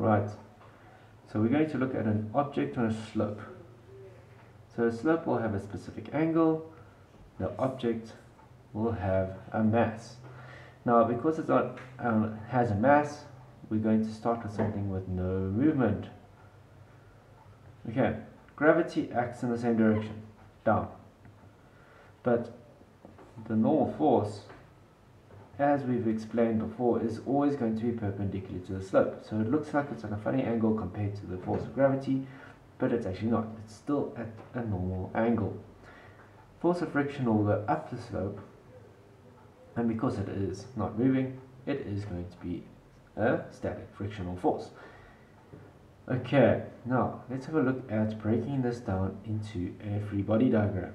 Right, so we're going to look at an object on a slope. So a slope will have a specific angle, the object will have a mass. Now because it um, has a mass, we're going to start with something with no movement. Okay, gravity acts in the same direction, down. But the normal force, as we've explained before, is always going to be perpendicular to the slope. So it looks like it's at a funny angle compared to the force of gravity, but it's actually not. It's still at a normal angle. Force of friction will go up the slope, and because it is not moving, it is going to be a static frictional force. Okay, now let's have a look at breaking this down into a free body diagram.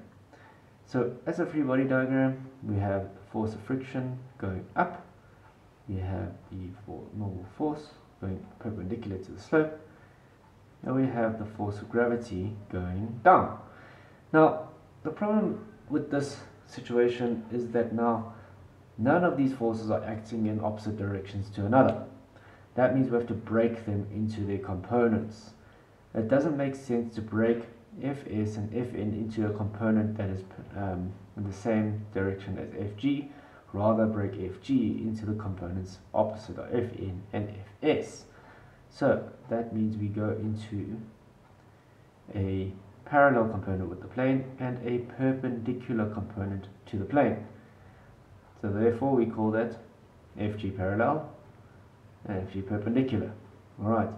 So as a free body diagram, we have the force of friction going up, we have the normal force going perpendicular to the slope, and we have the force of gravity going down. Now, the problem with this situation is that now none of these forces are acting in opposite directions to another. That means we have to break them into their components. It doesn't make sense to break Fs and Fn into a component that is um, in the same direction as Fg, rather break Fg into the components opposite of Fn and Fs. So that means we go into a parallel component with the plane and a perpendicular component to the plane. So therefore we call that Fg parallel and Fg perpendicular. Alright,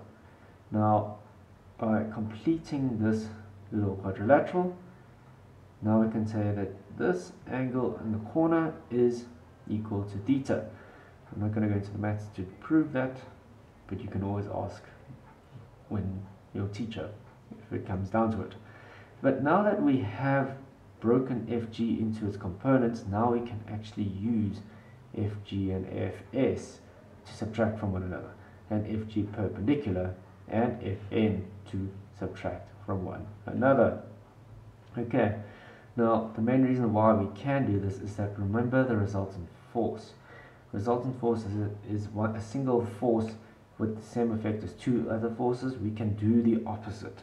now by completing this little quadrilateral, now we can say that this angle in the corner is equal to theta. I'm not going to go into the maths to prove that, but you can always ask when your teacher, if it comes down to it. But now that we have broken Fg into its components, now we can actually use Fg and Fs to subtract from one another, and Fg perpendicular and Fn to subtract from one another. Okay, now the main reason why we can do this is that remember the resultant force. Resultant force is, a, is one, a single force with the same effect as two other forces. We can do the opposite.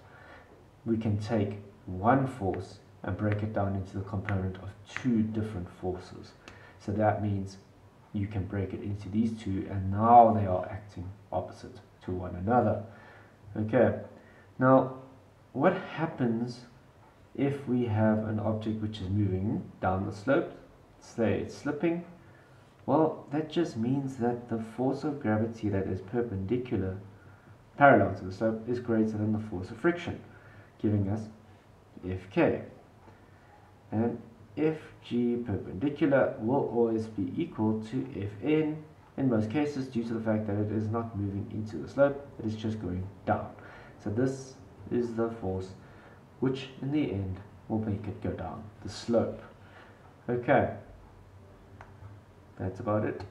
We can take one force and break it down into the component of two different forces. So that means you can break it into these two and now they are acting opposite to one another. Okay, now what happens if we have an object which is moving down the slope, say it's slipping, well that just means that the force of gravity that is perpendicular, parallel to the slope, is greater than the force of friction, giving us Fk. And Fg perpendicular will always be equal to Fn in most cases due to the fact that it is not moving into the slope, it is just going down. So this is the force which in the end will make it go down the slope. Okay, that's about it.